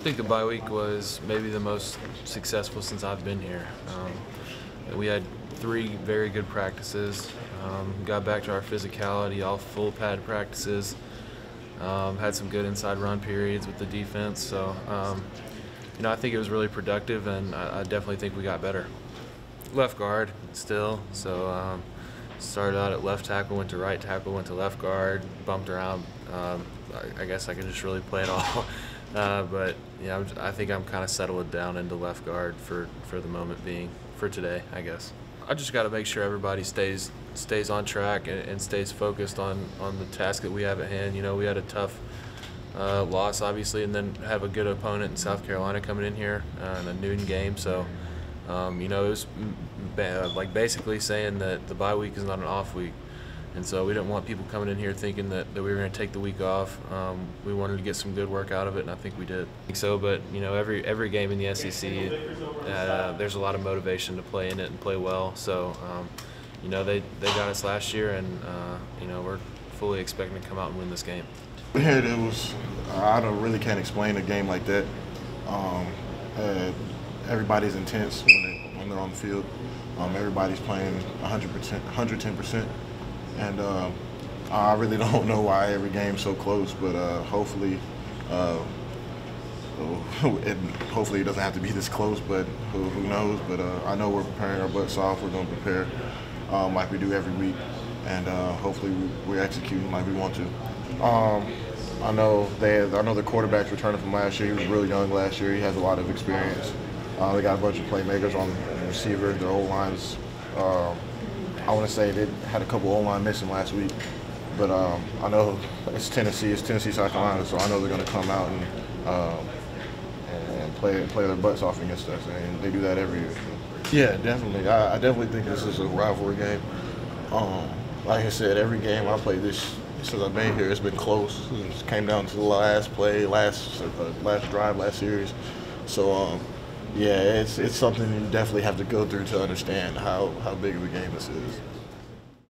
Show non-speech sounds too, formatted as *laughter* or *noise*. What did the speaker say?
I think the bye week was maybe the most successful since I've been here. Um, we had three very good practices. Um, got back to our physicality, all full pad practices. Um, had some good inside run periods with the defense. So, um, you know, I think it was really productive, and I, I, definitely think we got better. Left guard still. So, um, started out at left tackle, went to right tackle, went to left guard, bumped around. Um, I, I, guess I can just really play it all. *laughs* Uh, but yeah, I'm, i think I'm kind of settled down into left guard for, for the moment being, for today, I guess. I just got to make sure everybody stays stays on track and, and, stays focused on, on the task that we have at hand. You know, we had a tough uh, loss, obviously, and then have a good opponent in South Carolina coming in here uh, in a noon game. So, um, you know, it was like basically saying that the bye week is not an off week. And so we didn't want people coming in here thinking that, that we were going to take the week off. Um, we wanted to get some good work out of it, and I think we did. I think so, but you know, every every game in the SEC, uh, there's a lot of motivation to play in it and play well. So, um, you know, they they got us last year, and uh, you know, we're fully expecting to come out and win this game. Yeah, it was. I don't really can't explain a game like that. Um, uh, everybody's intense when, they, when they're on the field. Um, everybody's playing 100%, 110 percent and uh, I really *laughs* don't know why every game's so close, but uh, hopefully, *laughs* uh, hopefully it doesn't have to be this close, but who, who knows? But uh, I know we're preparing our butts off. We're going to prepare um, like we do every week, and uh, hopefully we, are executing like we want to. Um, I know they. I know the quarterback's returning from last year. He was really young last year. He has a lot of experience. Uh, they got a bunch of playmakers on the receiver. Their old lines. I want to say they had a couple O line missing last week, but um, I know it's Tennessee, it's Tennessee, South Carolina, so I know they're going to come out and, um, and play play their butts off against us, and they do that every year. Yeah, definitely. I, I definitely think this is a rivalry game. Um, like I said, every game I played this since I've been here, it's been close. It came down to the last play, last uh, last drive, last series. So um, yeah, it's it's something you definitely have to go through to understand how how big of a game this is.